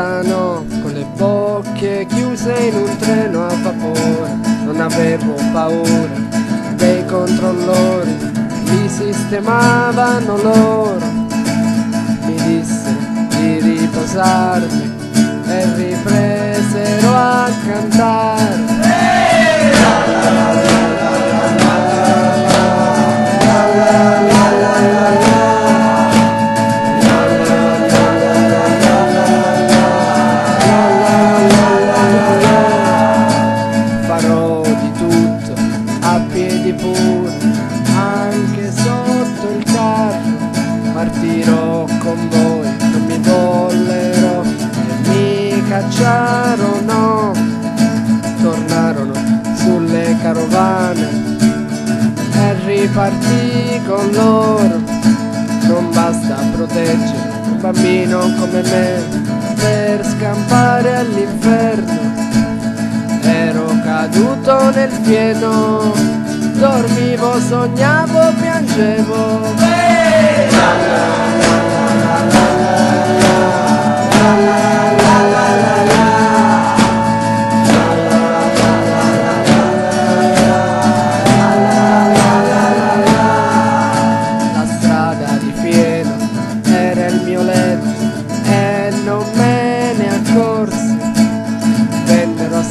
lontano con le bocche chiuse in un treno a vapore. Non avevo paura dei controllori mi sistemavano loro. Mi disse di riposarmi e ripresero a cantare. Partirò con voi non mi vollerò e mi cacciarono. Tornarono sulle carovane e ripartì con loro. Non basta proteggere un bambino come me per scampare all'inferno. Ero caduto nel pieno, dormivo, sognavo, piangevo.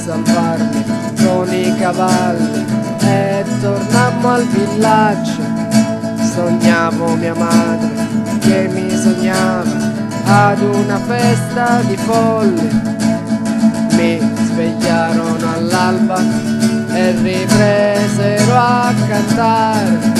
Salvarmi con i cavalli e tornammo al villaggio. Sognavo mia madre che mi sognava ad una festa di folli. Mi svegliarono all'alba e ripresero a cantare.